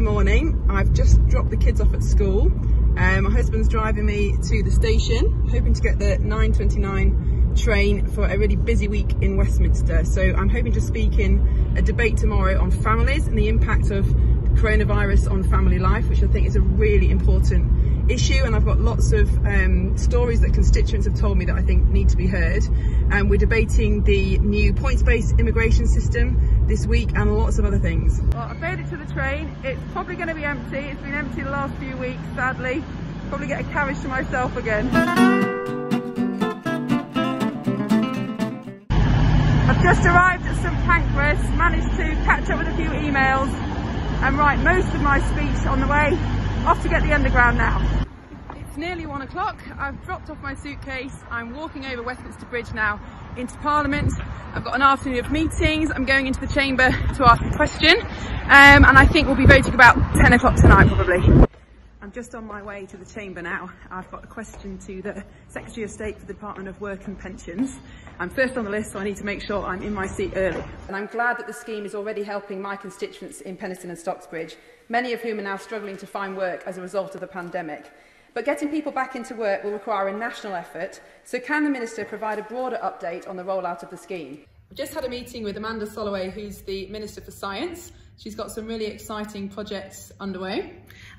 Morning. I've just dropped the kids off at school. Um, my husband's driving me to the station, hoping to get the 9.29 train for a really busy week in Westminster. So I'm hoping to speak in a debate tomorrow on families and the impact of coronavirus on family life, which I think is a really important issue. And I've got lots of um, stories that constituents have told me that I think need to be heard. And we're debating the new points-based immigration system this week and lots of other things. Well, I've made it to the train. It's probably going to be empty. It's been empty the last few weeks, sadly. Probably get a carriage to myself again. I've just arrived at St Pancras, managed to catch up with a few emails and write most of my speech on the way. Off to get the underground now. It's nearly one o'clock. I've dropped off my suitcase. I'm walking over Westminster Bridge now into Parliament. I've got an afternoon of meetings. I'm going into the chamber to ask a question. Um, and I think we'll be voting about 10 o'clock tonight probably. I'm just on my way to the chamber now. I've got a question to the Secretary of State for the Department of Work and Pensions. I'm first on the list, so I need to make sure I'm in my seat early. And I'm glad that the scheme is already helping my constituents in Penistone and Stocksbridge, many of whom are now struggling to find work as a result of the pandemic. But getting people back into work will require a national effort, so can the Minister provide a broader update on the rollout of the scheme? I've just had a meeting with Amanda Solloway, who's the Minister for Science. She's got some really exciting projects underway.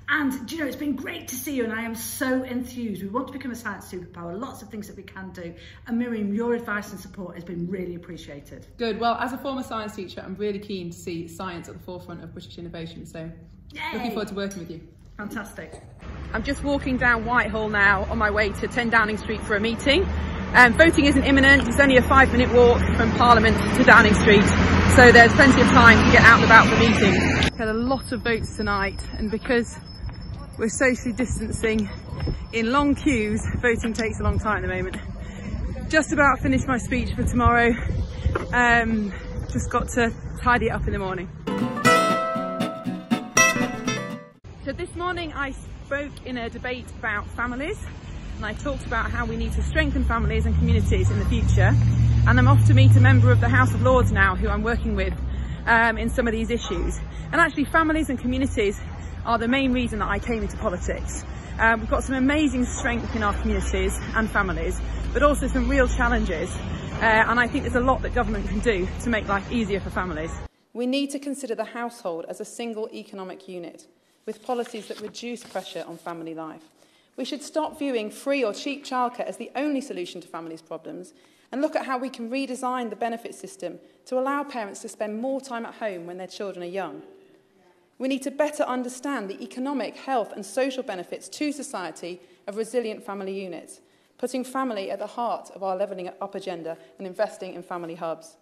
And do you know, it's been great to see you and I am so enthused. We want to become a science superpower, lots of things that we can do. And Miriam, your advice and support has been really appreciated. Good. Well, as a former science teacher, I'm really keen to see science at the forefront of British innovation. So Yay. looking forward to working with you. Fantastic. I'm just walking down Whitehall now on my way to 10 Downing Street for a meeting. Um, voting isn't imminent, it's only a five minute walk from Parliament to Downing Street, so there's plenty of time to get out and about for meetings. Had a lot of votes tonight, and because we're socially distancing in long queues. Voting takes a long time at the moment. Just about finished my speech for tomorrow. Um, just got to tidy it up in the morning. So this morning I spoke in a debate about families and I talked about how we need to strengthen families and communities in the future. And I'm off to meet a member of the House of Lords now who I'm working with um, in some of these issues. And actually families and communities are the main reason that I came into politics. Um, we've got some amazing strength in our communities and families, but also some real challenges. Uh, and I think there's a lot that government can do to make life easier for families. We need to consider the household as a single economic unit, with policies that reduce pressure on family life. We should stop viewing free or cheap childcare as the only solution to families' problems and look at how we can redesign the benefit system to allow parents to spend more time at home when their children are young. We need to better understand the economic, health and social benefits to society of resilient family units, putting family at the heart of our levelling up agenda and investing in family hubs.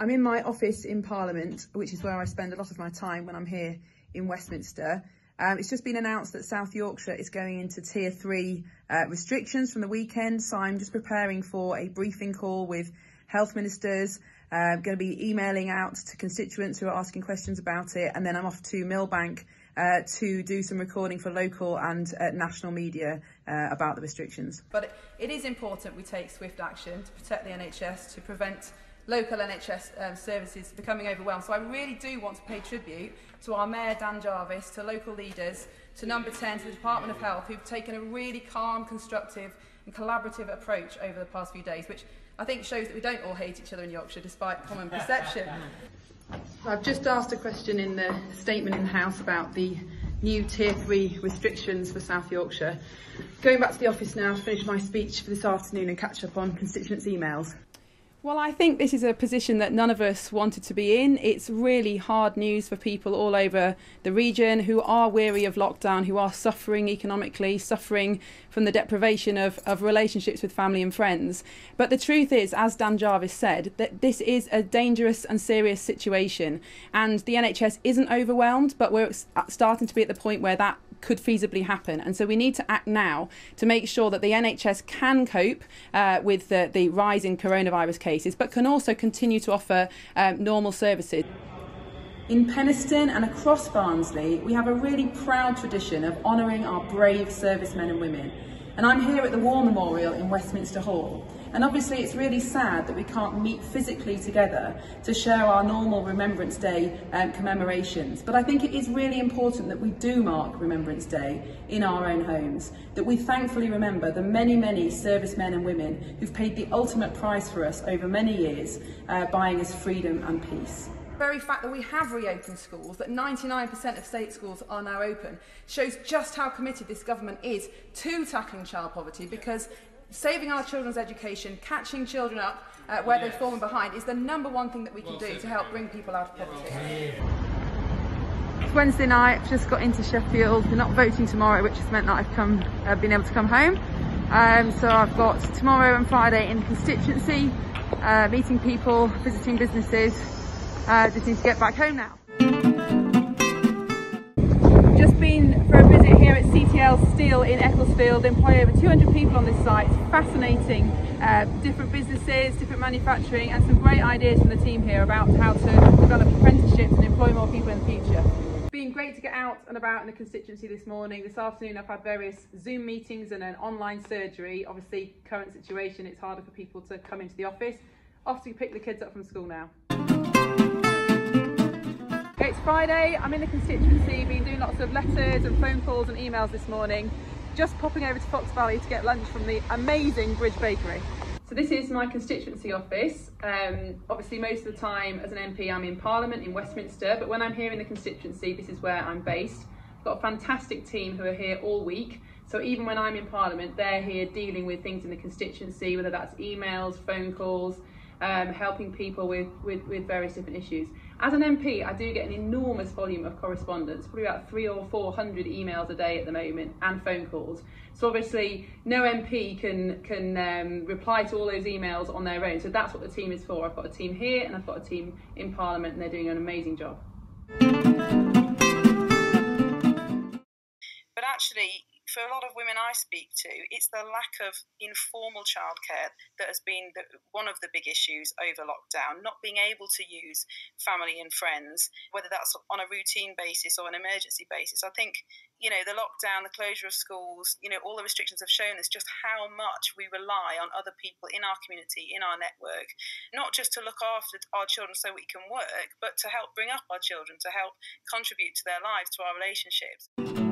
I'm in my office in Parliament, which is where I spend a lot of my time when I'm here in Westminster. Um, it's just been announced that South Yorkshire is going into tier three uh, restrictions from the weekend, so I'm just preparing for a briefing call with health ministers, I'm uh, going to be emailing out to constituents who are asking questions about it, and then I'm off to Millbank uh, to do some recording for local and uh, national media uh, about the restrictions. But it, is important we take swift action to protect the NHS, to prevent local NHS um, services becoming overwhelmed. So I really do want to pay tribute to our Mayor Dan Jarvis, to local leaders, to Number 10, to the Department of Health, who've taken a really calm, constructive and collaborative approach over the past few days, which I think shows that we don't all hate each other in Yorkshire despite common perception. I've just asked a question in the statement in the House about the new Tier 3 restrictions for South Yorkshire. Going back to the office now to finish my speech for this afternoon and catch up on constituents' emails. Well, I think this is a position that none of us wanted to be in. It's really hard news for people all over the region who are weary of lockdown, who are suffering economically, suffering from the deprivation of, of relationships with family and friends. But the truth is, as Dan Jarvis said, that this is a dangerous and serious situation. And the NHS isn't overwhelmed, but we're starting to be at the point where that could feasibly happen. And so we need to act now to make sure that the NHS can cope uh, with the, the rise in coronavirus cases, but can also continue to offer um, normal services. In Penistone and across Barnsley, we have a really proud tradition of honouring our brave servicemen and women. And I'm here at the War Memorial in Westminster Hall. And obviously, it's really sad that we can't meet physically together to share our normal Remembrance Day um, commemorations. But I think it is really important that we do mark Remembrance Day in our own homes, that we thankfully remember the many, many servicemen and women who've paid the ultimate price for us over many years, uh, buying us freedom and peace The very fact that we have reopened schools, that 99% of state schools are now open, shows just how committed this government is to tackling child poverty because saving our children's education, catching children up uh, where yes. they've fallen behind is the number one thing that we can well, do to help bring people out of poverty. It's Wednesday night, I've just got into Sheffield. We're not voting tomorrow, which has meant that I've come, uh, been able to come home. Um, so I've got tomorrow and Friday in the constituency, uh, meeting people, visiting businesses, uh, just need to get back home now. Just been for a visit here at CTL Steel in Ecclesfield. employ over 200 people on this site. fascinating, uh, different businesses, different manufacturing and some great ideas from the team here about how to develop apprenticeships and employ more people in the future been great to get out and about in the constituency this morning. This afternoon I've had various Zoom meetings and an online surgery. Obviously, current situation, it's harder for people to come into the office. Off to pick the kids up from school now. Friday, I'm in the constituency, been doing lots of letters and phone calls and emails this morning. Just popping over to Fox Valley to get lunch from the amazing Bridge Bakery. So this is my constituency office. Um, obviously most of the time as an MP I'm in Parliament in Westminster, but when I'm here in the constituency, this is where I'm based. I've got a fantastic team who are here all week. So even when I'm in Parliament, they're here dealing with things in the constituency, whether that's emails, phone calls, um, helping people with, with, with various different issues. As an MP, I do get an enormous volume of correspondence, probably about three or four hundred emails a day at the moment, and phone calls. So obviously, no MP can can um, reply to all those emails on their own. So that's what the team is for. I've got a team here, and I've got a team in Parliament, and they're doing an amazing job. But actually, for a lot of women I speak to, it's the lack of informal childcare that has been the, one of the big issues over lockdown. Not being able to use family and friends, whether that's on a routine basis or an emergency basis. I think, you know, the lockdown, the closure of schools, you know, all the restrictions have shown us just how much we rely on other people in our community, in our network, not just to look after our children so we can work, but to help bring up our children, to help contribute to their lives, to our relationships.